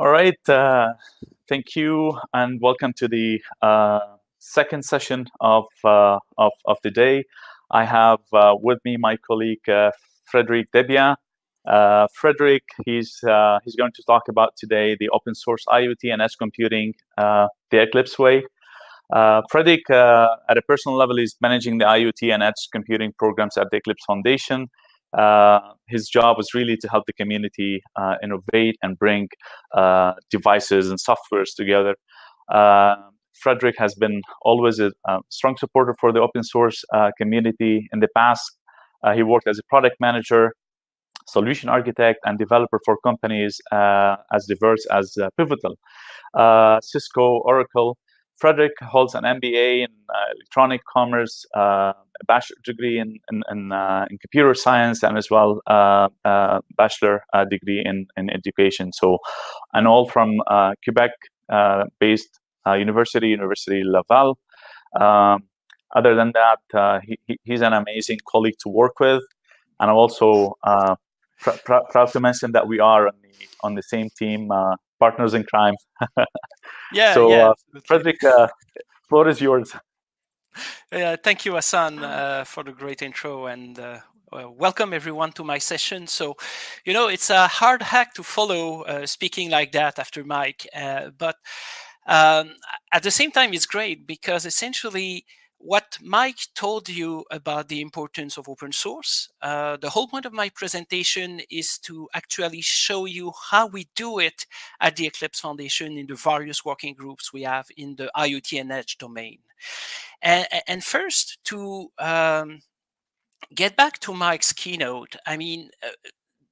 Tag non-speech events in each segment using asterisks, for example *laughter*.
All right. Uh, thank you, and welcome to the uh, second session of, uh, of, of the day. I have uh, with me my colleague uh, Frederic Desbiens. Uh, Frederic, he's he's going to talk about today the open source IoT and edge computing the Eclipse way. Uh, Frederic, uh, at a personal level, is managing the IoT and edge computing programs at the Eclipse Foundation. Uh, his job was really to help the community uh, innovate and bring uh, devices and softwares together. Uh, Frederic has been always a, a, strong supporter for the open source community. In the past, he worked as a product manager, solution architect, and developer for companies as diverse as Pivotal, Cisco, Oracle, Frederic holds an MBA in uh, electronic commerce, uh, a bachelor degree in in, in, uh, in, computer science, and as well uh, uh, bachelor uh, degree in, in education. So, and all from Quebec-based university, University Laval. Um, other than that, he, he's an amazing colleague to work with, and I'm also pr pr proud to mention that we are on the on the same team partners in crime. *laughs* yeah. So, yeah, uh, Frederic, uh, floor is yours. Yeah, thank you, Hassan, uh, for the great intro and uh, welcome everyone to my session. So, you know, it's a hard hack to follow uh, speaking like that after Mike, uh, but um, at the same time, it's great because essentially what Mike told you about the importance of open source, uh, the whole point of my presentation is to actually show you how we do it at the Eclipse Foundation in the various working groups we have in the IoT and Edge domain. And, and first, to um, get back to Mike's keynote, I mean, uh,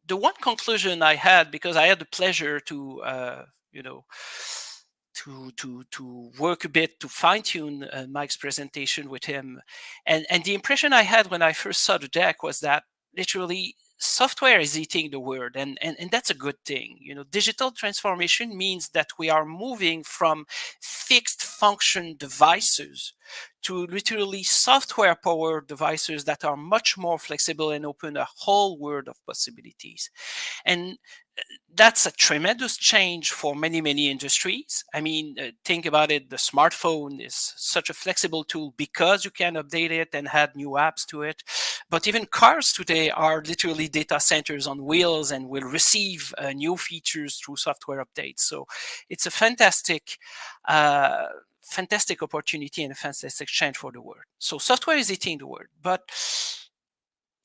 the one conclusion I had, because I had the pleasure to, uh, you know, to to to work a bit to fine tune uh, Mike's presentation with him, and and the impression I had when I first saw the deck was that literally software is eating the world and, and and that's a good thing you know. Digital transformation means that we are moving from fixed function devices to literally software powered devices that are much more flexible and open a whole world of possibilities. And that's a tremendous change for many many industries. I mean uh, think about it the smartphone is such a flexible tool because you can update it and add new apps to it but even cars today are literally data centers on wheels and will receive uh, new features through software updates so it's a fantastic uh, fantastic opportunity and a fantastic change for the world so software is eating the world but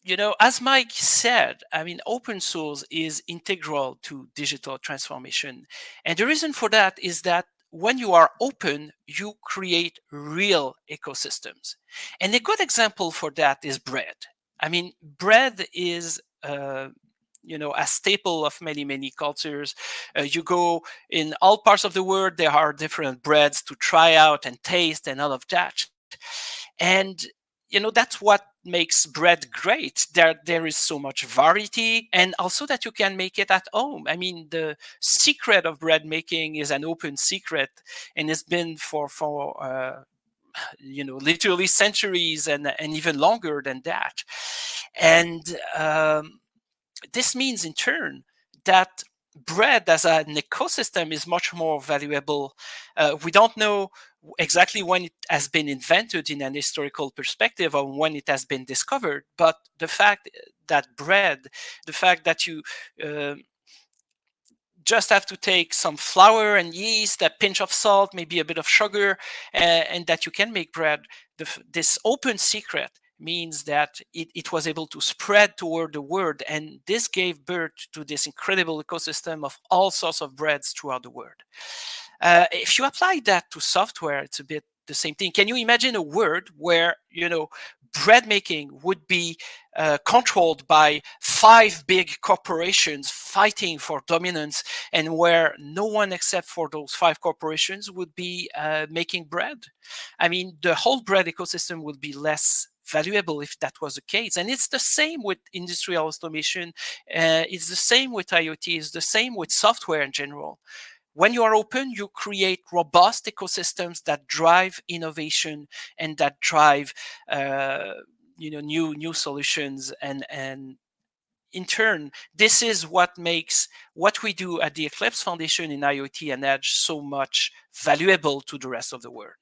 you know, as Mike said, I mean, open source is integral to digital transformation. And the reason for that is that when you are open, you create real ecosystems. And a good example for that is bread. I mean, bread is uh, you know a staple of many many cultures. Uh, you go in all parts of the world there are different breads to try out and taste and all of that. And you know that's what makes bread great there there is so much variety and also that you can make it at home. I mean the secret of bread making is an open secret and it's been for for uh, you know literally centuries and and even longer than that. And um, this means in turn that bread as an ecosystem is much more valuable. Uh, we don't know exactly when it has been invented in an historical perspective or when it has been discovered but the fact that bread the fact that you uh, just have to take some flour and yeast a pinch of salt maybe a bit of sugar uh, and that you can make bread the, this open secret means that it, it, was able to spread toward the world and this gave birth to this incredible ecosystem of all sorts of breads throughout the world uh, if you apply that to software, it's a bit the same thing. Can you imagine a world where you know bread making would be uh, controlled by five big corporations fighting for dominance, and where no one except for those five corporations would be uh, making bread? I mean, the whole bread ecosystem would be less valuable if that was the case. And it's the same with industrial automation. Uh, it's the same with IoT. It's the same with software in general when you are open, you create robust ecosystems that drive innovation and that drive, uh, you know, new new solutions and and in turn, this is what makes what we do at the Eclipse Foundation in IoT and Edge so much valuable to the rest of the world.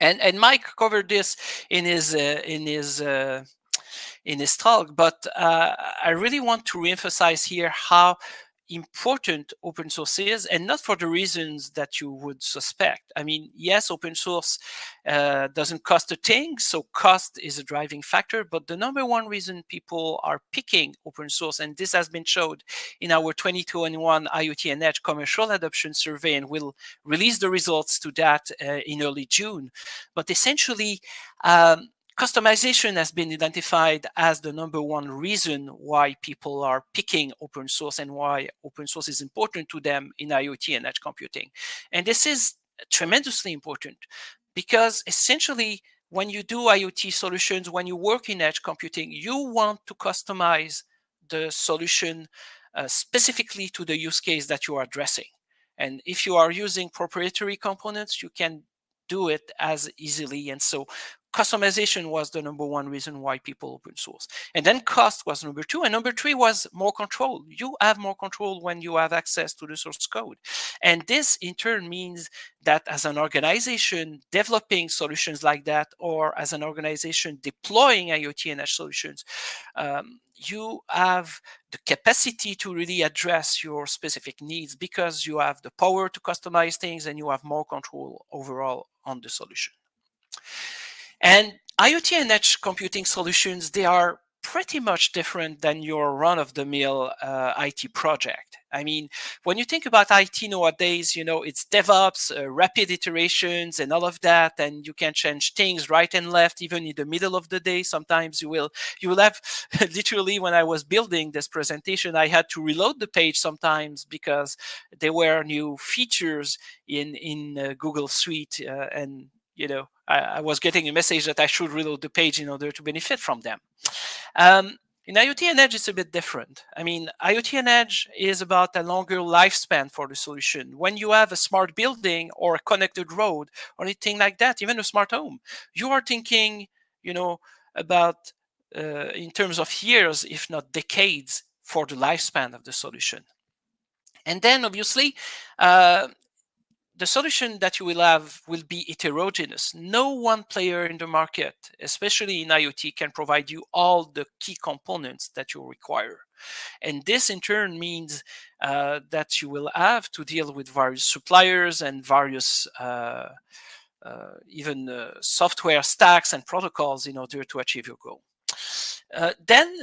And and Mike covered this in his uh, in his uh, in his talk, but uh, I really want to reemphasize here how important open source is and not for the reasons that you would suspect. I mean yes open source uh, doesn't cost a thing so cost is a driving factor but the number one reason people are picking open source and this has been showed in our 2021 iot and edge commercial adoption survey and we'll release the results to that uh, in early june. But essentially um, Customization has been identified as the number one reason why people are picking open source and why open source is important to them in IoT and edge computing. And this is tremendously important because essentially when you do IoT solutions, when you work in edge computing, you want to customize the solution uh, specifically to the use case that you are addressing. And if you are using proprietary components, you can do it as easily. And so customization was the number one reason why people open source. And then cost was number two. And number three was more control. You have more control when you have access to the source code. And this in turn means that as an organization developing solutions like that, or as an organization deploying IoT and Edge solutions, um, you have the capacity to really address your specific needs because you have the power to customize things and you have more control overall on the solution. And IoT and edge computing solutions, they are pretty much different than your run-of-the-mill uh, IT project. I mean, when you think about IT nowadays, you know, it's DevOps, uh, rapid iterations and all of that, and you can change things right and left, even in the middle of the day. Sometimes you will, you will have, *laughs* literally when I was building this presentation, I had to reload the page sometimes because there were new features in, in uh, Google Suite uh, and you know, I, I, was getting a message that I should reload the page in order to benefit from them. Um, in IoT and Edge, it's a bit different. I mean, IoT and Edge is about a longer lifespan for the solution. When you have a smart building or a connected road or anything like that, even a smart home, you are thinking, you know, about uh, in terms of years, if not decades, for the lifespan of the solution. And then obviously, uh, the solution that you will have will be heterogeneous. No one player in the market, especially in IoT, can provide you all the key components that you require. And this in turn means uh, that you will have to deal with various suppliers and various uh, uh, even uh, software stacks and protocols in order to achieve your goal. Uh, then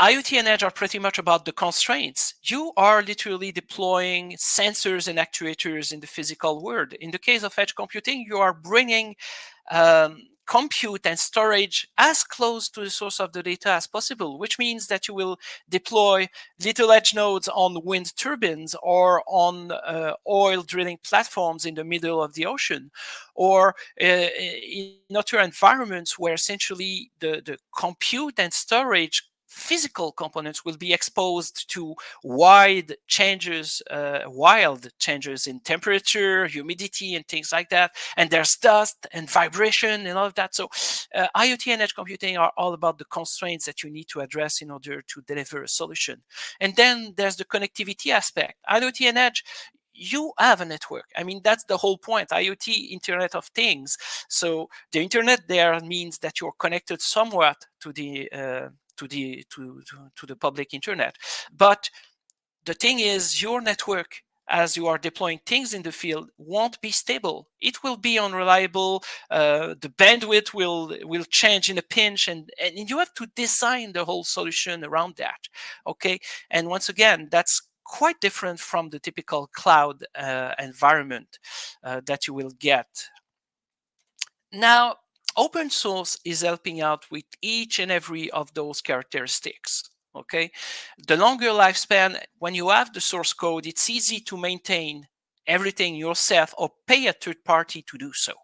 IoT and Edge are pretty much about the constraints. You are literally deploying sensors and actuators in the physical world. In the case of edge computing, you are bringing um, compute and storage as close to the source of the data as possible, which means that you will deploy little edge nodes on wind turbines or on uh, oil drilling platforms in the middle of the ocean, or uh, in other environments where essentially the, the compute and storage physical components will be exposed to wide changes, uh, wild changes in temperature, humidity, and things like that. And there's dust and vibration and all of that. So uh, IoT and edge computing are all about the constraints that you need to address in order to deliver a solution. And then there's the connectivity aspect. IoT and edge, you have a network. I mean, that's the whole point. IoT, Internet of Things. So the Internet there means that you're connected somewhat to the uh, to the to, to, to the public internet. But the thing is, your network as you are deploying things in the field won't be stable. It will be unreliable. Uh, the bandwidth will will change in a pinch, and and you have to design the whole solution around that. Okay, and once again, that's quite different from the typical cloud uh, environment uh, that you will get. Now, open source is helping out with each and every of those characteristics okay? The longer lifespan when you have the source code it's easy to maintain everything yourself or pay a third party to do so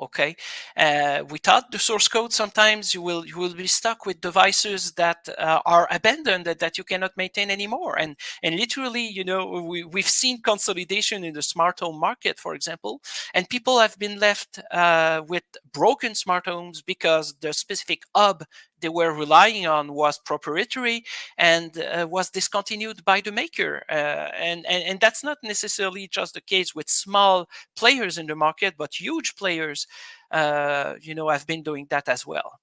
okay? Uh, without the source code sometimes you will you will be stuck with devices that uh, are abandoned that, that you cannot maintain anymore. And and literally you know we, we've seen consolidation in the smart home market for example and people have been left uh, with broken smart homes because the specific hub they were relying on was proprietary and uh, was discontinued by the maker. Uh, and, and, and that's not necessarily just the case with small players in the market, but huge players, uh, you know, have been doing that as well.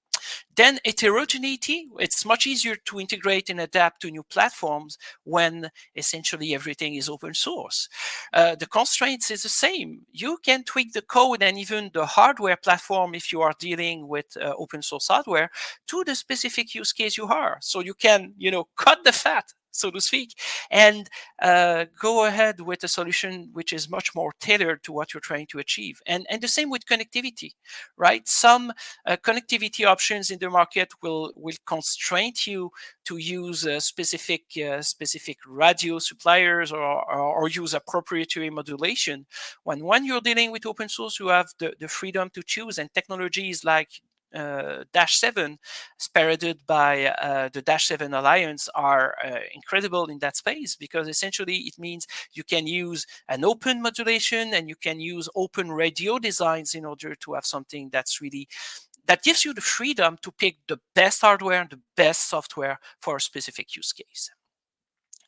Then heterogeneity, it's much easier to integrate and adapt to new platforms when essentially everything is open source. Uh, the constraints is the same. You can tweak the code and even the hardware platform if you are dealing with uh, open source hardware to the specific use case you are. So you can, you know, cut the fat so to speak, and uh, go ahead with a solution which is much more tailored to what you're trying to achieve. And, and the same with connectivity, right? Some uh, connectivity options in the market will, will constrain you to use specific, uh, specific radio suppliers or, or, or, use a proprietary modulation. When, when you're dealing with open source, you have the, the freedom to choose and technologies like Dash 7 spearheaded by uh, the Dash 7 Alliance are uh, incredible in that space because essentially it means you can use an open modulation and you can use open radio designs in order to have something that's really that gives you the freedom to pick the best hardware and the best software for a specific use case.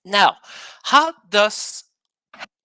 Now, how does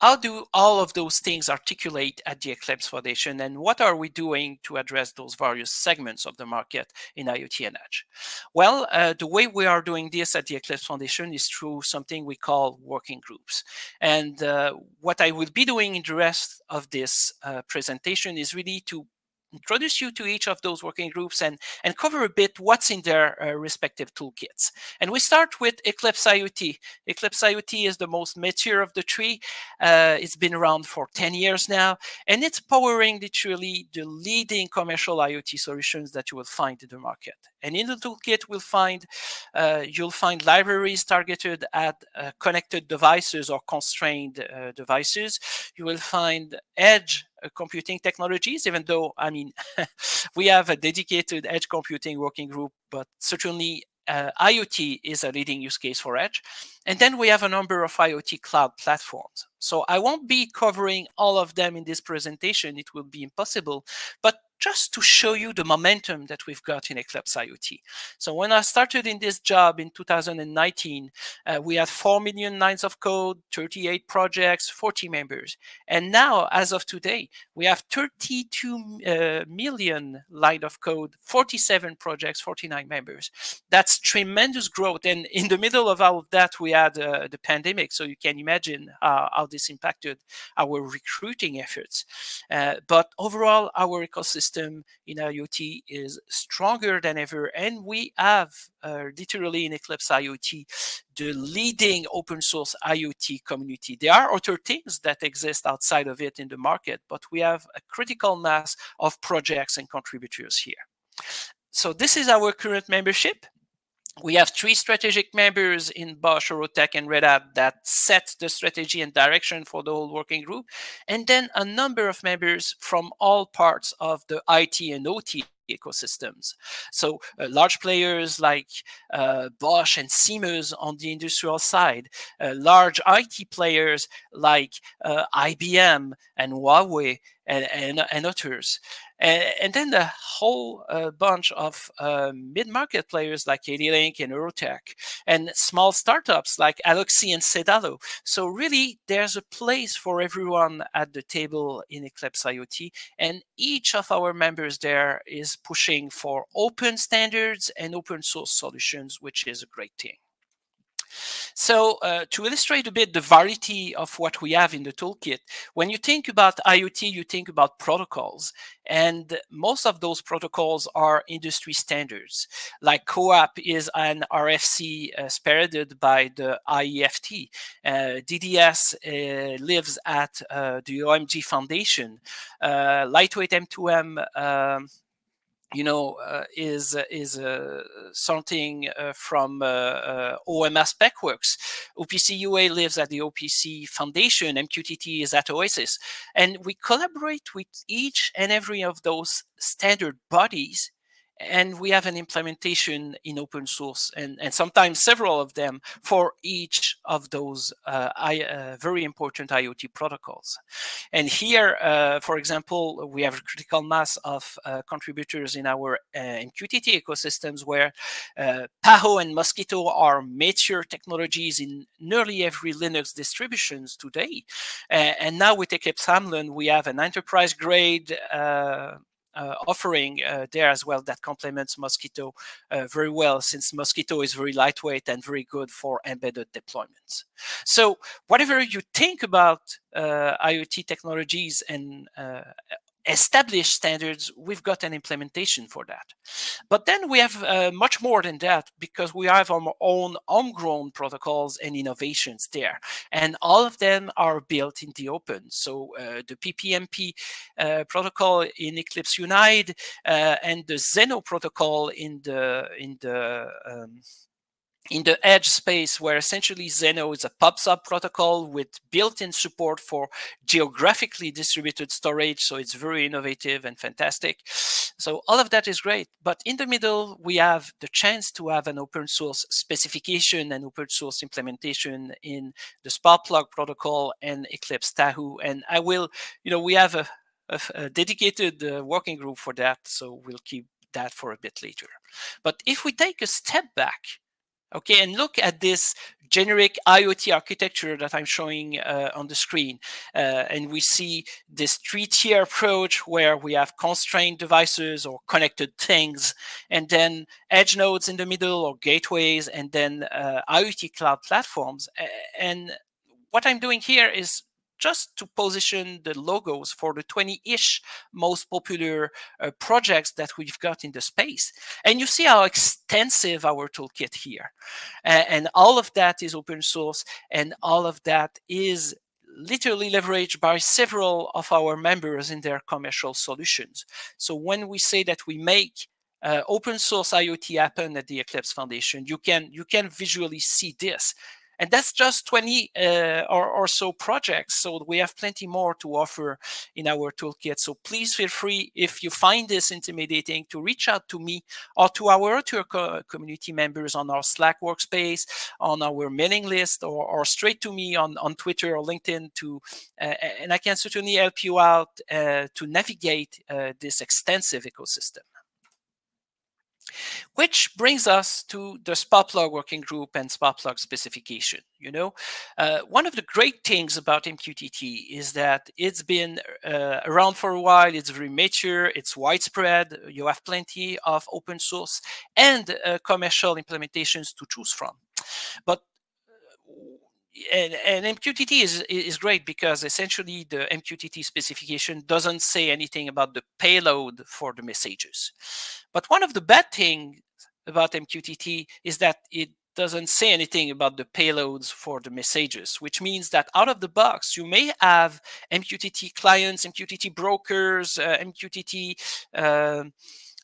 how do all of those things articulate at the Eclipse Foundation and what are we doing to address those various segments of the market in IoT and Edge? Well, uh, the way we are doing this at the Eclipse Foundation is through something we call working groups. And uh, what I will be doing in the rest of this uh, presentation is really to introduce you to each of those working groups and, and cover a bit what's in their uh, respective toolkits. And we start with Eclipse IoT. Eclipse IoT is the most mature of the three. Uh, it's been around for 10 years now, and it's powering literally the leading commercial IoT solutions that you will find in the market. And in the toolkit, we'll find uh, you'll find libraries targeted at uh, connected devices or constrained uh, devices. You will find edge computing technologies, even though, I mean, *laughs* we have a dedicated edge computing working group, but certainly uh, IoT is a leading use case for edge. And then we have a number of IoT cloud platforms. So I won't be covering all of them in this presentation. It will be impossible. But just to show you the momentum that we've got in Eclipse IoT. So when I started in this job in 2019, uh, we had 4 million lines of code, 38 projects, 40 members. And now, as of today, we have 32 uh, million line of code, 47 projects, 49 members. That's tremendous growth. And in the middle of all of that, we had uh, the pandemic. So you can imagine how this impacted our recruiting efforts. Uh, but overall, our ecosystem in IoT is stronger than ever. And we have uh, literally in Eclipse IoT the leading open source IoT community. There are other things that exist outside of it in the market, but we have a critical mass of projects and contributors here. So this is our current membership we have three strategic members in Bosch, Eurotech, and Red Hat that set the strategy and direction for the whole working group, and then a number of members from all parts of the IT and OT ecosystems. So uh, large players like uh, Bosch and Siemens on the industrial side, uh, large IT players like uh, IBM and Huawei and, and, and others. And, and, then the whole uh, bunch of uh, mid-market players like AD-Link and Eurotech, and small startups like Aloxy and Cedalo. So really, there's a place for everyone at the table in Eclipse IoT, and each of our members there is pushing for open standards and open source solutions, which is a great thing. So uh, to illustrate a bit the variety of what we have in the toolkit, when you think about IoT, you think about protocols. And most of those protocols are industry standards. Like CoAP is an RFC uh, spearheaded by the IEFT. Uh, DDS uh, lives at uh, the OMG Foundation. Uh, lightweight M2M um, you know, uh, is is uh, something uh, from uh, uh, OMA SpecWorks. OPC UA lives at the OPC Foundation. MQTT is at Oasis, and we collaborate with each and every of those standard bodies and we have an implementation in open source and, and sometimes several of them for each of those uh, I, uh, very important IoT protocols. And here, uh, for example, we have a critical mass of uh, contributors in our uh, MQTT ecosystems where uh, Paho and Mosquitto are mature technologies in nearly every Linux distributions today. and now with Eclipse Amlen, we have an enterprise grade uh, offering uh, there as well that complements Mosquitto uh, very well since Mosquitto is very lightweight and very good for embedded deployments. So whatever you think about IoT technologies and established standards, we've got an implementation for that. But then we have uh, much more than that because we have our own homegrown protocols and innovations there. And all of them are built in the open. So uh, the PPMP uh, protocol in Eclipse Unide uh, and the Zenoh protocol in the in the um, in the edge space where essentially Zenoh is a PubSub protocol with built-in support for geographically distributed storage. So it's very innovative and fantastic. So all of that is great. But in the middle, we have the chance to have an open source specification and open source implementation in the Sparkplug protocol and Eclipse Tahu. And I will, you know, we have a, a, a dedicated uh, working group for that. So we'll keep that for a bit later. But if we take a step back Okay, and look at this generic IoT architecture that I'm showing uh, on the screen. Uh, and we see this three-tier approach where we have constrained devices or connected things, and then edge nodes in the middle or gateways, and then uh, IoT cloud platforms. And what I'm doing here is just to position the logos for the 20-ish most popular uh, projects that we've got in the space. And you see how extensive our toolkit here. Uh, and all of that is open source and all of that is literally leveraged by several of our members in their commercial solutions. So when we say that we make uh, open source IoT happen at the Eclipse Foundation, you can you can visually see this. And that's just 20 uh, or, or, so projects. So we have plenty more to offer in our toolkit. So please feel free, if you find this intimidating, to reach out to me or to our other co community members on our Slack workspace, on our mailing list, or, or straight to me on, on Twitter or LinkedIn. To uh, And I can certainly help you out uh, to navigate uh, this extensive ecosystem. Which brings us to the Sparkplug working group and Sparkplug specification. You know, uh, one of the great things about MQTT is that it's been uh, around for a while. It's very mature. It's widespread. You have plenty of open source and uh, commercial implementations to choose from. But and, and, MQTT is is great because essentially the MQTT specification doesn't say anything about the payload for the messages. But one of the bad things about MQTT is that it doesn't say anything about the payloads for the messages, which means that out of the box, you may have MQTT clients, MQTT brokers, uh, MQTT uh,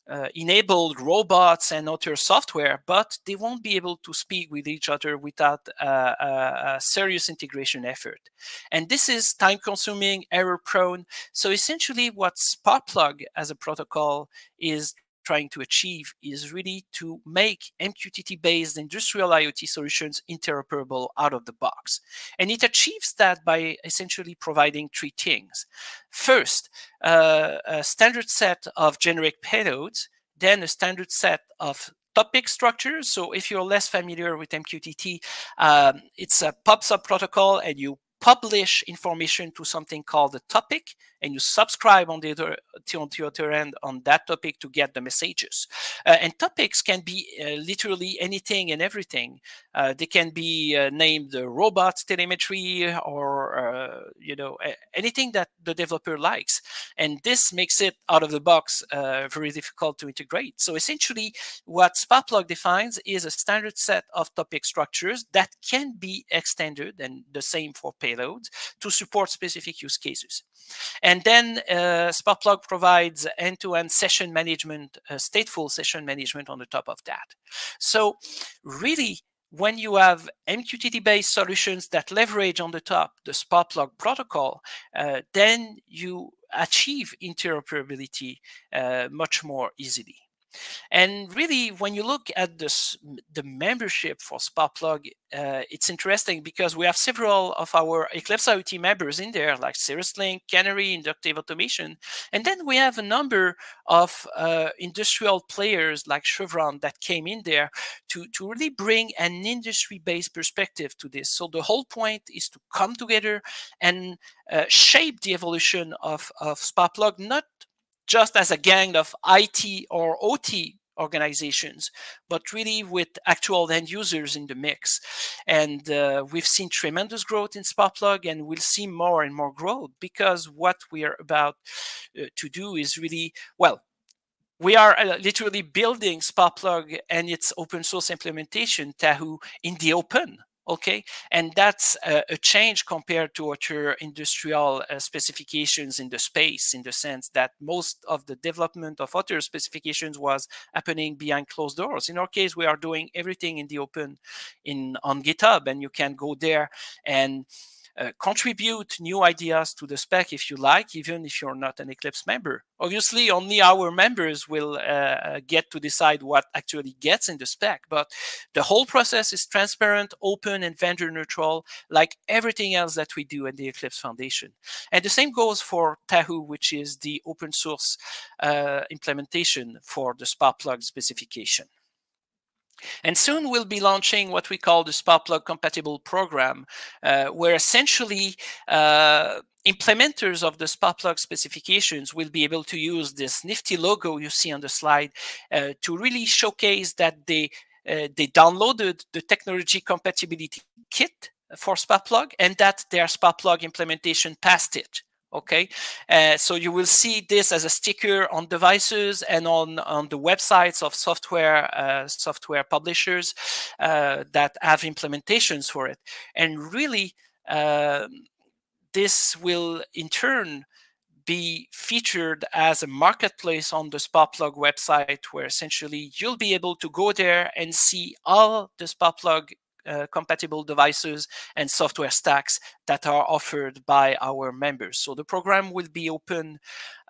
uh, enabled robots and other software, but they won't be able to speak with each other without a, a, serious integration effort. And this is time consuming, error prone. So essentially what Sparkplug as a protocol is trying to achieve is really to make MQTT-based industrial IoT solutions interoperable out of the box. And it achieves that by essentially providing three things. First, uh, a standard set of generic payloads, then a standard set of topic structures. So if you're less familiar with MQTT, um, it's a PubSub protocol and you publish information to something called a topic and you subscribe on the other other end on that topic to get the messages. Uh, and topics can be uh, literally anything and everything. Uh, they can be uh, named robot telemetry or uh, you know anything that the developer likes. And this makes it out of the box uh, very difficult to integrate. So essentially, what Sparkplug defines is a standard set of topic structures that can be extended, and the same for payloads to support specific use cases. And then uh, Sparkplug provides end-to-end session management, uh, stateful session management on the top of that. So really, when you have MQTT-based solutions that leverage on the top the Sparkplug protocol, uh, then you achieve interoperability uh, much more easily. And really, when you look at this, the membership for Sparkplug, uh, it's interesting because we have several of our Eclipse IoT members in there, like CirrusLink, Canary, Inductive Automation. And then we have a number of uh, industrial players like Chevron that came in there to, to really bring an industry-based perspective to this. So the whole point is to come together and uh, shape the evolution of, of Sparkplug, not just as a gang of IT or OT organizations, but really with actual end users in the mix. And uh, we've seen tremendous growth in Sparkplug, and we'll see more and more growth because what we are about uh, to do is really, well, we are uh, literally building Sparkplug and its open source implementation, Tahu, in the open okay? And that's a, a, change compared to other industrial uh, specifications in the space in the sense that most of the development of other specifications was happening behind closed doors. In our case we are doing everything in the open in on github and you can go there and uh, contribute new ideas to the spec if you like, even if you're not an Eclipse member. Obviously, only our members will uh, uh, get to decide what actually gets in the spec, but the whole process is transparent, open, and vendor neutral, like everything else that we do at the Eclipse Foundation. And the same goes for Tahu, which is the open source uh, implementation for the Sparkplug specification. And soon we'll be launching what we call the Sparkplug compatible program, uh, where essentially uh, implementers of the Sparkplug specifications will be able to use this nifty logo you see on the slide uh, to really showcase that they uh, they downloaded the technology compatibility kit for Sparkplug and that their Sparkplug implementation passed it okay? Uh, so you will see this as a sticker on devices and on on the websites of software uh, software publishers uh, that have implementations for it. And really um, this will in turn be featured as a marketplace on the Sparkplug website where essentially you'll be able to go there and see all the Sparkplug uh, compatible devices and software stacks that are offered by our members. So the program will be open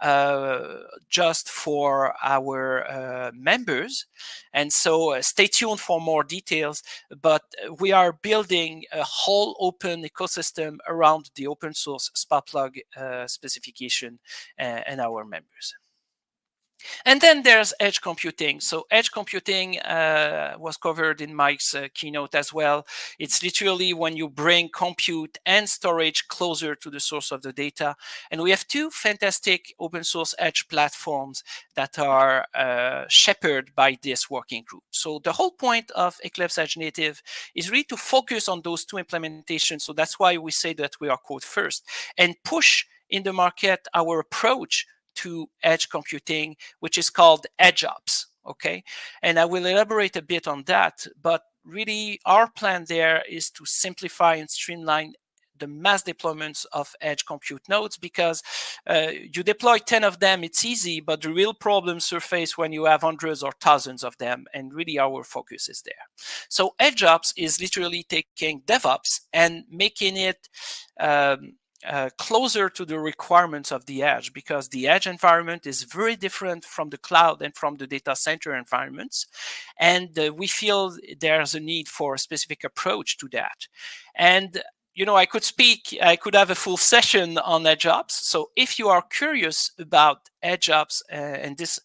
uh, just for our uh, members. And so uh, stay tuned for more details, but we are building a whole open ecosystem around the open source Sparkplug uh, specification and our members. And then there's edge computing. So edge computing uh, was covered in Mike's uh, keynote as well. It's literally when you bring compute and storage closer to the source of the data. And we have two fantastic open source edge platforms that are uh, shepherded by this working group. So the whole point of Eclipse Edge Native is really to focus on those two implementations. So that's why we say that we are code first and push in the market our approach to edge computing, which is called EdgeOps. Okay, and I will elaborate a bit on that. But really, our plan there is to simplify and streamline the mass deployments of edge compute nodes because uh, you deploy 10 of them, it's easy, but the real problems surface when you have hundreds or thousands of them. And really our focus is there. So EdgeOps is literally taking DevOps and making it um, uh, closer to the requirements of the edge because the edge environment is very different from the cloud and from the data center environments. And uh, we feel there's a need for a specific approach to that. And you know, I could speak, I could have a full session on edge ops. So if you are curious about edge uh, and this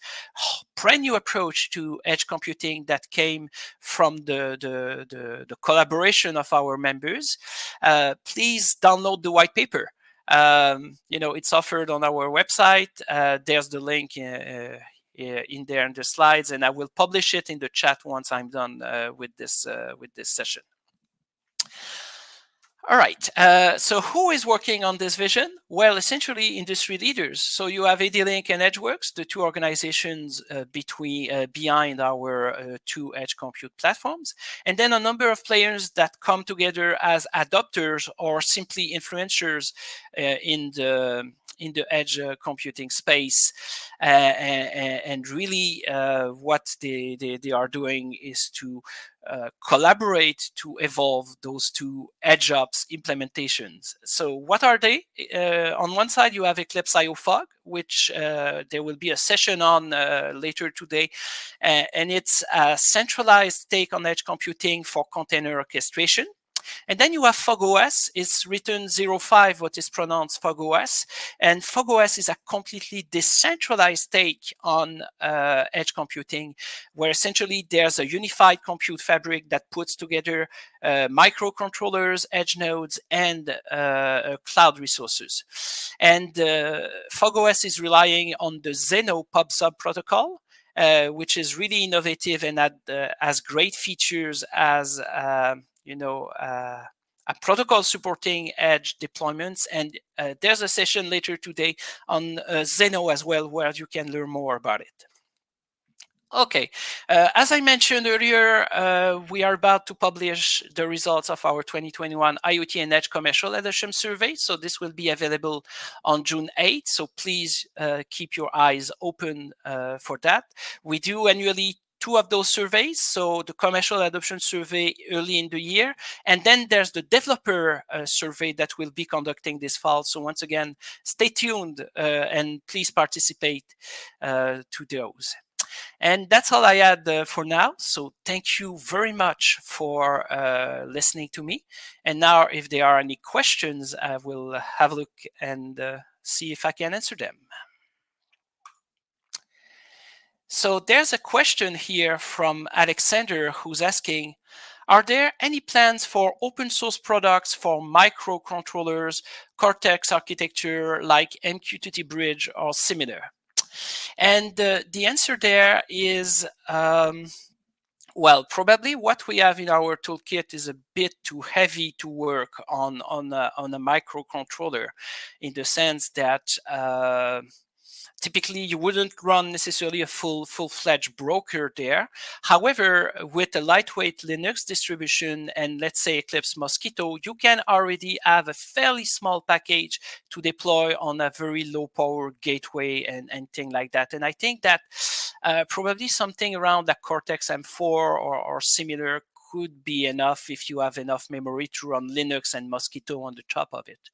brand new approach to edge computing that came from the, the, the, the collaboration of our members, uh, please download the white paper. Um, you know, it's offered on our website. Uh, there's the link uh, uh, in there in the slides, and I will publish it in the chat once I'm done uh, with this with this session. All right. Uh, so who is working on this vision? Well, essentially industry leaders. So you have ADLink and Edgeworx, the two organizations uh, between uh, behind our uh, two edge compute platforms, and then a number of players that come together as adopters or simply influencers uh, in the in the edge uh, computing space. Uh, and, and, really, uh, what they, they, they, are doing is to uh, collaborate to evolve those two edge ops implementations. So, what are they? Uh, on one side, you have Eclipse IO Fog, which uh, there will be a session on later today, and it's a centralized take on edge computing for container orchestration. And then you have FogOS. It's written 05, what is pronounced FogOS. And FogOS is a completely decentralized take on uh, edge computing, where essentially there's a unified compute fabric that puts together uh, microcontrollers, edge nodes, and uh, uh cloud resources. And uh, FogOS is relying on the Zenoh PubSub protocol, uh, which is really innovative and had, uh, has great features as um, you know, uh, a protocol supporting edge deployments. And uh, there's a session later today on uh, Zenoh as well, where you can learn more about it. Okay, uh, as I mentioned earlier, uh, we are about to publish the results of our 2021 IoT and Edge Commercial Adoption Survey. So this will be available on June 8th. So please uh, keep your eyes open uh, for that. We do annually two of those surveys. So the commercial adoption survey early in the year, and then there's the developer uh, survey that will be conducting this fall. So once again, stay tuned uh, and please participate uh, to those. And that's all I had uh, for now. So thank you very much for uh, listening to me. And now, if there are any questions, I will have a look and uh, see if I can answer them. So there's a question here from Alexander who's asking, are there any plans for open source products for microcontrollers, Cortex architecture like MQTT Bridge or similar? And uh, the answer there is, um, well, probably what we have in our toolkit is a bit too heavy to work on on a, on a microcontroller, in the sense that uh, typically you wouldn't run necessarily a full full-fledged broker there. However, with a lightweight Linux distribution and let's say Eclipse Mosquitto, you can already have a fairly small package to deploy on a very low power gateway and, and thing like that. And I think that uh, probably something around the Cortex M4 or, or similar could be enough if you have enough memory to run Linux and Mosquitto on the top of it.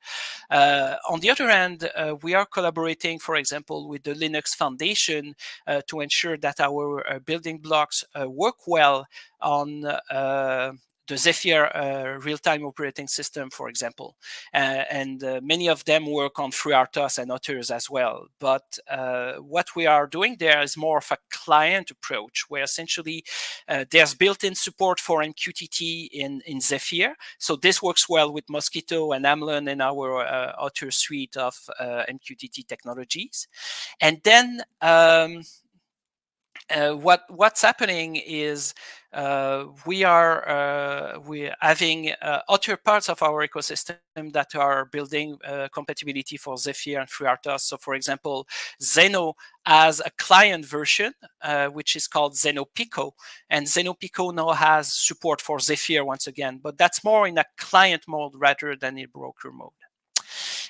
Uh, on the other hand, uh, we are collaborating, for example, with the Linux Foundation uh, to ensure that our uh, building blocks uh, work well on uh, the Zephyr uh, real-time operating system, for example, uh, and uh, many of them work on FreeRTOS and others as well. But uh, what we are doing there is more of a client approach, where essentially uh, there's built-in support for MQTT in in Zephyr. So this works well with Mosquitto and Amlen and our uh, suite of MQTT technologies, and then. Um, uh, what what's happening is uh, we are uh, we having uh, other parts of our ecosystem that are building uh, compatibility for Zephyr and FreeRTOS. So, for example, Zenoh has a client version which is called Zenoh Pico, and Zenoh Pico now has support for Zephyr once again, but that's more in a client mode rather than in broker mode.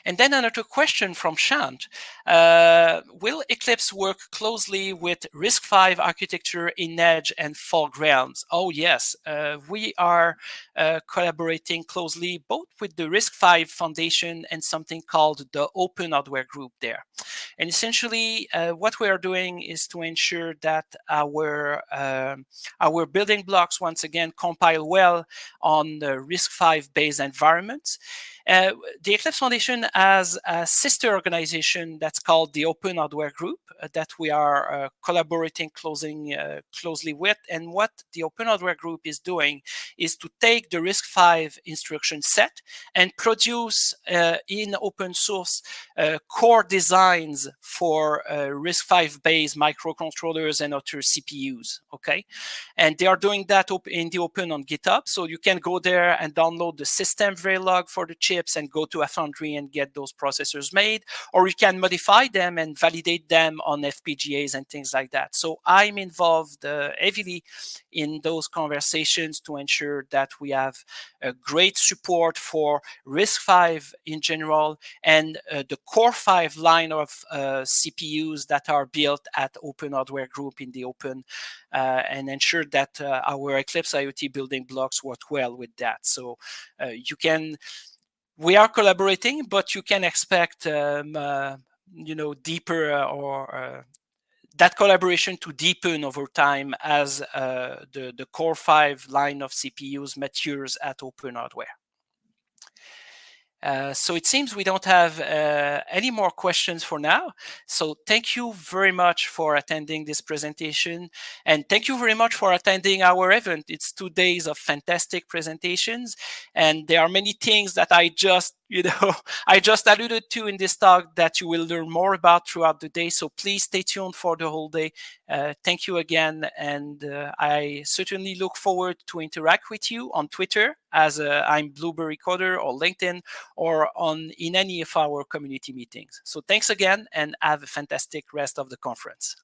And then another question from Shant. Uh, will Eclipse work closely with RISC-V architecture in Edge and realms? Oh, yes. Uh, we are uh, collaborating closely both with the RISC-V Foundation and something called the Open Hardware Group there. And essentially, uh, what we are doing is to ensure that our, um, our building blocks, once again, compile well on the RISC-V based environments. Uh, the Eclipse Foundation has a sister organization that's called the Open Hardware Group uh, that we are uh, collaborating closing, uh, closely with. And what the Open Hardware Group is doing is to take the RISC-V instruction set and produce uh, in open source core designs for RISC-V based microcontrollers and other CPUs. Okay, and they are doing that in the open on GitHub, so you can go there and download the system Verilog for the chip chips and go to a foundry and get those processors made, or you can modify them and validate them on FPGAs and things like that. So I'm involved uh, heavily in those conversations to ensure that we have a great support for RISC-V in general and uh, the CORE-V line of uh, CPUs that are built at Open Hardware Group in the open uh, and ensure that uh, our Eclipse IoT building blocks work well with that. So you can, we are collaborating, but you can expect, um, uh, you know, deeper or that collaboration to deepen over time as uh, the, the CORE-V line of CPUs matures at Open Hardware. Uh, so it seems we don't have uh, any more questions for now. So thank you very much for attending this presentation. And thank you very much for attending our event. It's two days of fantastic presentations. And there are many things that I just you know *laughs* i just alluded to in this talk that you will learn more about throughout the day so please stay tuned for the whole day. Uh, thank you again and uh, i certainly look forward to interact with you on twitter as uh, i'm blueberry coder or linkedin or on in any of our community meetings. So thanks again and have a fantastic rest of the conference